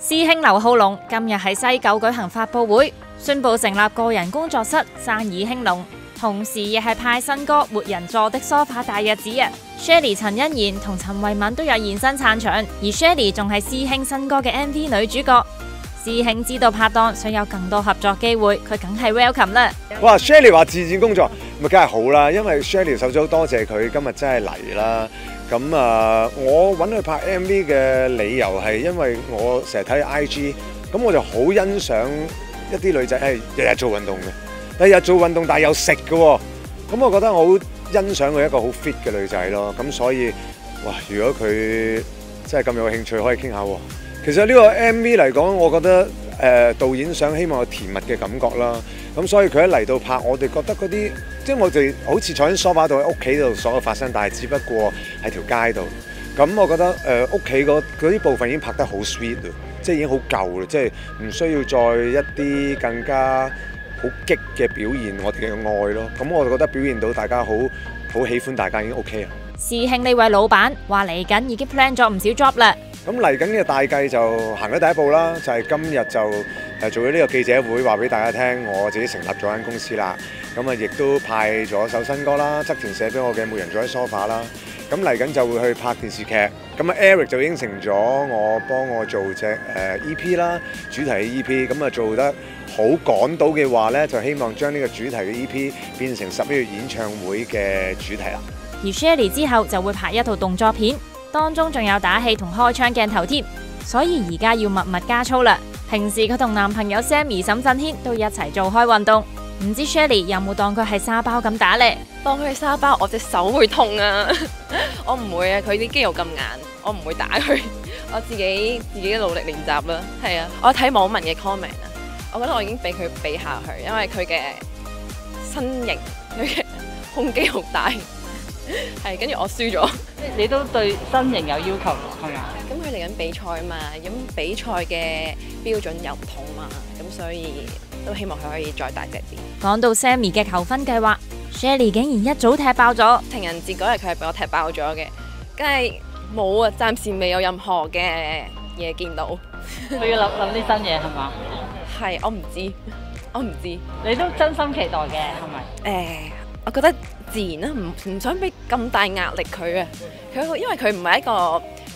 師兄劉浩龍今日喺西九舉行發佈會，宣布成立個人工作室生意興隆，同時亦係派新歌《沒人坐的梳化大日子》啊！Shelly 陳欣妍同陳慧敏都有現身撐場，而 Shelly 仲係師兄新歌嘅 MV 女主角。師兄知道拍檔想有更多合作機會，佢梗係 welcome 啦。哇！Shelly 話自荐工作，咪梗係好啦，因為 Shelly 首先多謝佢今日真係嚟啦。咁啊，我揾佢拍 MV 嘅理由係因為我成日睇 IG，咁我就好欣賞一啲女仔係日日做運動嘅，日日做運動但係又食嘅喎。咁我覺得我好欣賞佢一個好 fit 嘅女仔咯。咁所以，哇！如果佢真係咁有興趣，可以傾下喎。其實呢個 MV 嚟講，我覺得誒、呃、導演想希望有甜蜜嘅感覺啦。咁所以佢一嚟到拍，我哋覺得嗰啲即係我哋好似坐喺梳化度喺屋企度所有發生，但係只不過喺條街度。咁我覺得誒屋企嗰啲部分已經拍得好 sweet 啦，即係已經好夠啦，即係唔需要再一啲更加好激嘅表現我哋嘅愛咯。咁我就覺得表現到大家好好喜歡大家已經 OK 啦。師兄呢位老闆話嚟緊已經 plan 咗唔少 job 啦。咁嚟緊嘅大計就行咗第一步啦，就係今日就誒做咗呢個記者會，話俾大家聽，我自己成立咗間公司啦。咁啊，亦都派咗首新歌啦，側田寫俾我嘅《每人坐喺梳化》啦。咁嚟緊就會去拍電視劇。咁啊，Eric 就應承咗我幫我做隻誒 EP 啦，主題嘅 EP。咁啊，做得好趕到嘅話呢，就希望將呢個主題嘅 EP 變成十一月演唱會嘅主題啦。而 Shelly 之後就會拍一套動作片。當中仲有打戲同開槍鏡頭添，所以而家要密密加操啦。平時佢同男朋友 Sammy 沈振軒都一齊做開運動，唔知 Shelly 有冇當佢係沙包咁打呢？當佢係沙包，我隻手會痛啊！我唔會啊，佢啲肌肉咁硬，我唔會打佢。我自己自己努力練習啦。係啊，我睇網民嘅 comment 啊，我覺得我已經俾佢比下去，因為佢嘅身形，佢嘅胸肌好大。係，跟住我輸咗。你都對身形有要求係嘛？比賽嘛，咁比賽嘅標準又唔同嘛，咁所以都希望佢可以再大隻啲。講到 Sammy 嘅求婚計劃，Shelly 竟然一早踢爆咗。情人節嗰日佢係俾我踢爆咗嘅，梗係冇啊，暫時未有任何嘅嘢見到。佢要諗諗啲新嘢係嘛？係，我唔知，我唔知。你都真心期待嘅係咪？誒、欸，我覺得。自然啦，唔唔想俾咁大壓力佢啊！佢因為佢唔係一個